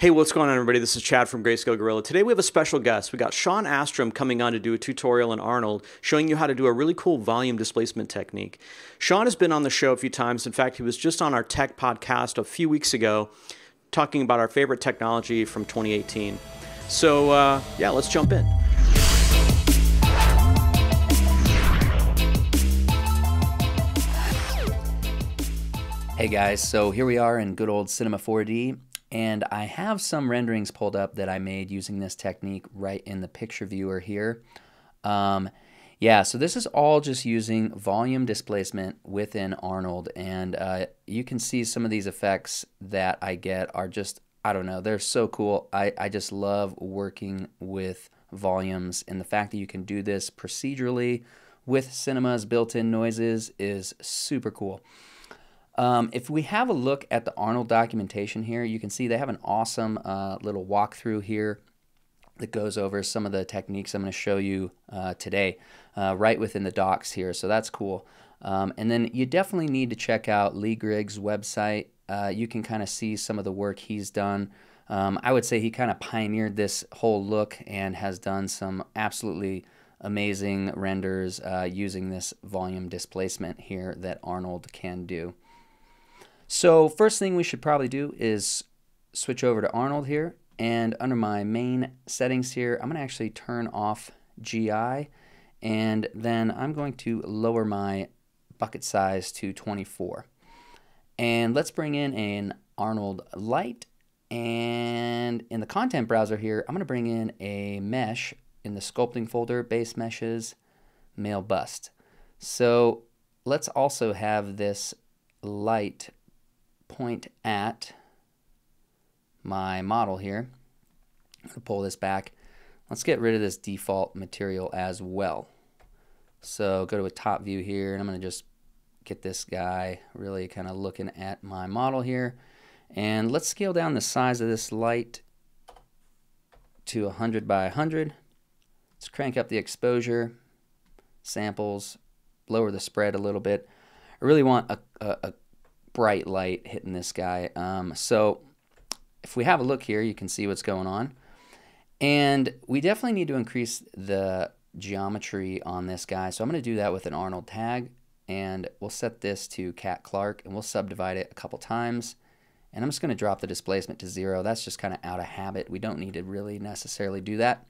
Hey, what's going on, everybody? This is Chad from Greyscale Gorilla. Today we have a special guest. We got Shawn Astrom coming on to do a tutorial in Arnold showing you how to do a really cool volume displacement technique. Shawn has been on the show a few times. In fact, he was just on our tech podcast a few weeks ago talking about our favorite technology from 2018. So, uh, yeah, let's jump in. Hey guys, so here we are in good old Cinema 4D and I have some renderings pulled up that I made using this technique right in the picture viewer here. Um, yeah, so this is all just using volume displacement within Arnold. And uh, you can see some of these effects that I get are just, I don't know, they're so cool. I, I just love working with volumes. And the fact that you can do this procedurally with Cinema's built-in noises is super cool. Um, if we have a look at the Arnold documentation here, you can see they have an awesome uh, little walkthrough here that goes over some of the techniques I'm going to show you uh, today uh, right within the docs here. So that's cool. Um, and then you definitely need to check out Lee Griggs' website. Uh, you can kind of see some of the work he's done. Um, I would say he kind of pioneered this whole look and has done some absolutely amazing renders uh, using this volume displacement here that Arnold can do. So first thing we should probably do is switch over to Arnold here. And under my main settings here I'm going to actually turn off GI and then I'm going to lower my bucket size to 24 and let's bring in an Arnold light. And in the content browser here I'm going to bring in a mesh in the sculpting folder base meshes male bust. So let's also have this light point at my model here. I'm going to pull this back. Let's get rid of this default material as well. So go to a top view here and I'm going to just get this guy really kind of looking at my model here. And let's scale down the size of this light to 100 by 100. Let's crank up the exposure, samples, lower the spread a little bit. I really want a, a, a bright light hitting this guy. Um, so if we have a look here, you can see what's going on. And we definitely need to increase the geometry on this guy. So I'm going to do that with an Arnold tag. And we'll set this to Catclark and we'll subdivide it a couple times. And I'm just going to drop the displacement to zero. That's just kind of out of habit. We don't need to really necessarily do that.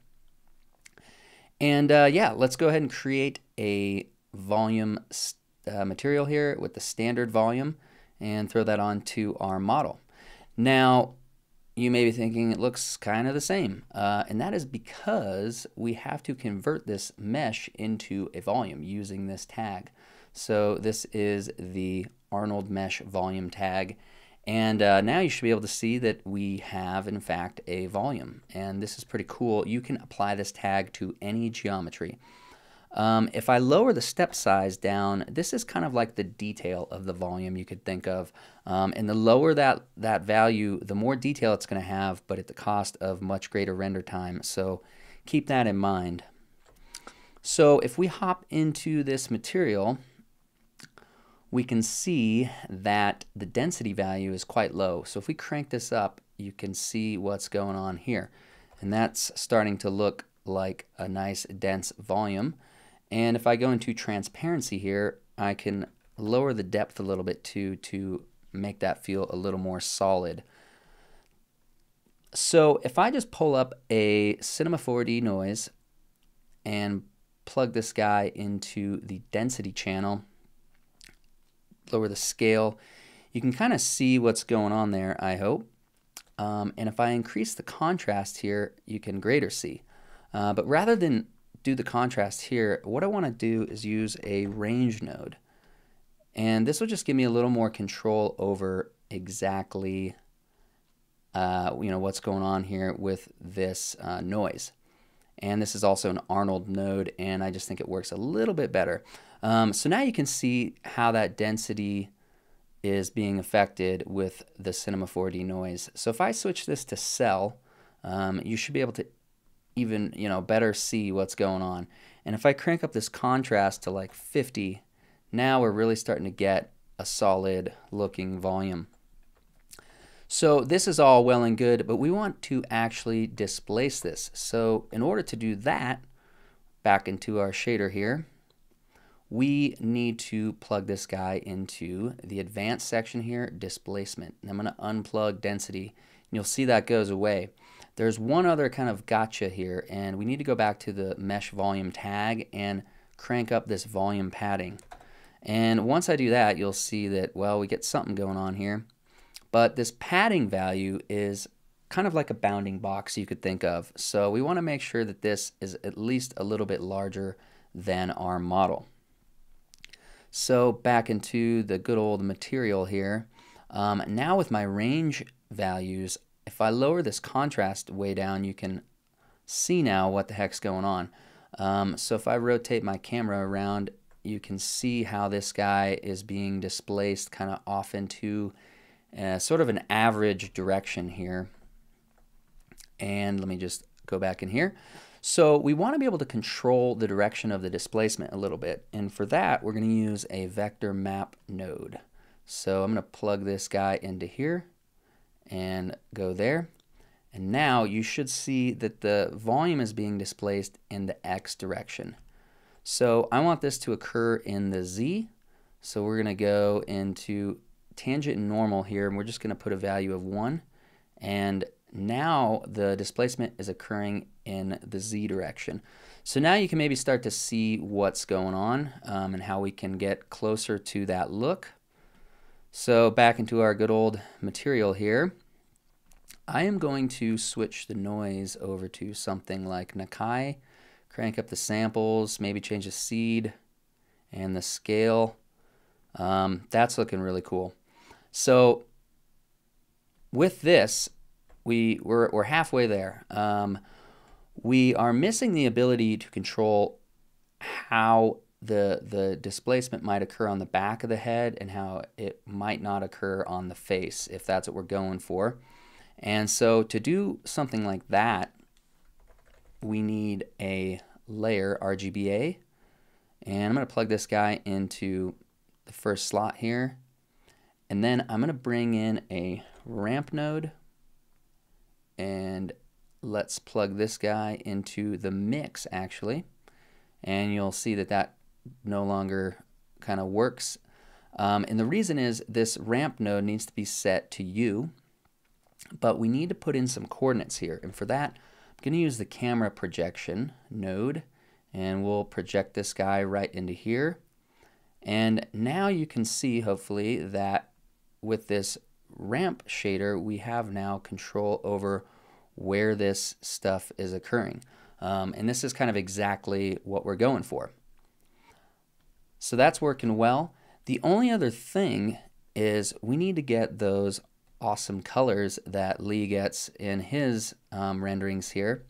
And uh, yeah, let's go ahead and create a volume uh, material here with the standard volume and throw that onto our model. Now, you may be thinking it looks kind of the same, uh, and that is because we have to convert this mesh into a volume using this tag. So this is the Arnold Mesh volume tag, and uh, now you should be able to see that we have, in fact, a volume, and this is pretty cool. You can apply this tag to any geometry. Um, if I lower the step size down, this is kind of like the detail of the volume you could think of. Um, and the lower that, that value, the more detail it's going to have, but at the cost of much greater render time. So keep that in mind. So if we hop into this material, we can see that the density value is quite low. So if we crank this up, you can see what's going on here. And that's starting to look like a nice dense volume. And if I go into transparency here, I can lower the depth a little bit too to make that feel a little more solid. So if I just pull up a Cinema 4D noise and plug this guy into the density channel, lower the scale, you can kind of see what's going on there, I hope. Um, and if I increase the contrast here, you can greater see. Uh, but rather than do the contrast here, what I want to do is use a range node. And this will just give me a little more control over exactly uh, you know what's going on here with this uh, noise. And this is also an Arnold node, and I just think it works a little bit better. Um, so now you can see how that density is being affected with the Cinema 4D noise. So if I switch this to cell, um, you should be able to even you know better see what's going on. And if I crank up this contrast to like 50, now we're really starting to get a solid looking volume. So this is all well and good, but we want to actually displace this. So in order to do that, back into our shader here, we need to plug this guy into the advanced section here, displacement. And I'm going to unplug density. And you'll see that goes away. There's one other kind of gotcha here, and we need to go back to the mesh volume tag and crank up this volume padding. And once I do that, you'll see that, well, we get something going on here. But this padding value is kind of like a bounding box you could think of. So we want to make sure that this is at least a little bit larger than our model. So back into the good old material here. Um, now with my range values, if I lower this contrast way down, you can see now what the heck's going on. Um, so if I rotate my camera around, you can see how this guy is being displaced kind of off into uh, sort of an average direction here. And let me just go back in here. So we want to be able to control the direction of the displacement a little bit. And for that, we're going to use a vector map node. So I'm going to plug this guy into here and go there. And now you should see that the volume is being displaced in the x direction. So I want this to occur in the z. So we're going to go into tangent normal here, and we're just going to put a value of 1. And now the displacement is occurring in the z direction. So now you can maybe start to see what's going on um, and how we can get closer to that look. So back into our good old material here. I am going to switch the noise over to something like Naki, crank up the samples, maybe change the seed and the scale. Um, that's looking really cool. So with this, we, we're, we're halfway there. Um, we are missing the ability to control how the, the displacement might occur on the back of the head and how it might not occur on the face if that's what we're going for. And so to do something like that, we need a layer RGBA. And I'm going to plug this guy into the first slot here. And then I'm going to bring in a ramp node. And let's plug this guy into the mix actually. And you'll see that that no longer kind of works. Um, and the reason is this ramp node needs to be set to U. But we need to put in some coordinates here. And for that, I'm going to use the camera projection node. And we'll project this guy right into here. And now you can see, hopefully, that with this ramp shader, we have now control over where this stuff is occurring. Um, and this is kind of exactly what we're going for. So that's working well. The only other thing is we need to get those awesome colors that Lee gets in his um, renderings here.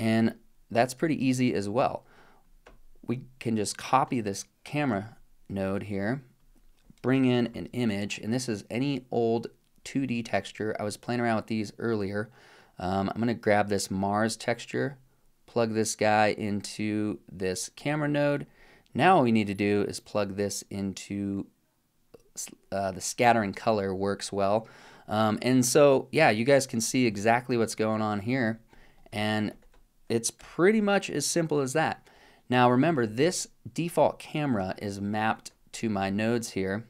And that's pretty easy as well. We can just copy this camera node here bring in an image, and this is any old 2D texture. I was playing around with these earlier. Um, I'm going to grab this Mars texture, plug this guy into this camera node. Now all we need to do is plug this into uh, the scattering color works well. Um, and so, yeah, you guys can see exactly what's going on here. And it's pretty much as simple as that. Now remember, this default camera is mapped to my nodes here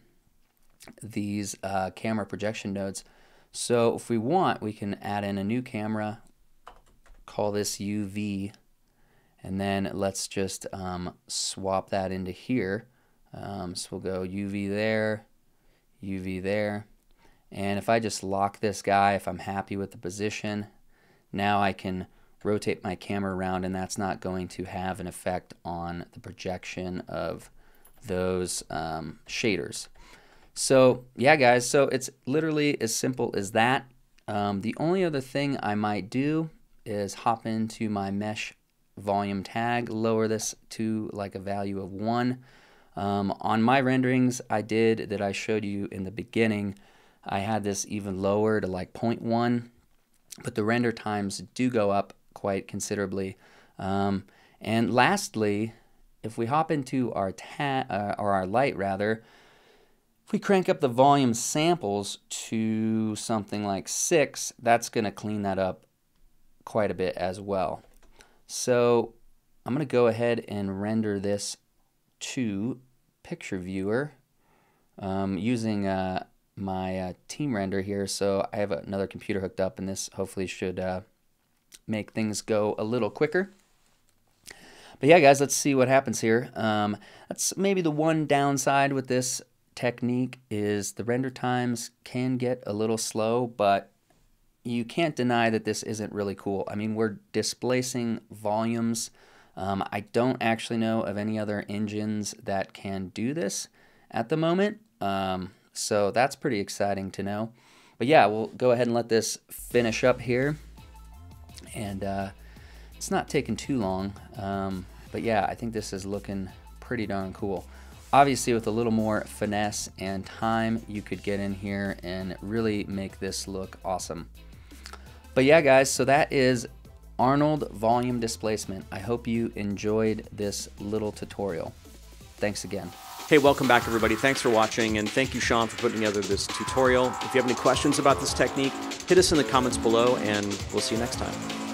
these uh, camera projection nodes. So if we want, we can add in a new camera, call this UV, and then let's just um, swap that into here. Um, so we'll go UV there, UV there. And if I just lock this guy, if I'm happy with the position, now I can rotate my camera around and that's not going to have an effect on the projection of those um, shaders. So yeah, guys, so it's literally as simple as that. Um, the only other thing I might do is hop into my mesh volume tag, lower this to like a value of 1. Um, on my renderings I did that I showed you in the beginning, I had this even lower to like 0.1, but the render times do go up quite considerably. Um, and lastly, if we hop into our, uh, or our light rather, If we crank up the volume samples to something like 6, that's going to clean that up quite a bit as well. So I'm going to go ahead and render this to picture viewer um, using uh, my uh, team render here. So I have another computer hooked up and this hopefully should uh, make things go a little quicker. But yeah, guys, let's see what happens here. Um, that's maybe the one downside with this technique is the render times can get a little slow, but you can't deny that this isn't really cool. I mean, we're displacing volumes. Um, I don't actually know of any other engines that can do this at the moment. Um, so that's pretty exciting to know. But yeah, we'll go ahead and let this finish up here. And uh, it's not taking too long. Um, but yeah, I think this is looking pretty darn cool. Obviously, with a little more finesse and time, you could get in here and really make this look awesome. But yeah, guys, so that is Arnold volume displacement. I hope you enjoyed this little tutorial. Thanks again. Hey, welcome back everybody. Thanks for watching and thank you Shawn for putting together this tutorial. If you have any questions about this technique, hit us in the comments below and we'll see you next time.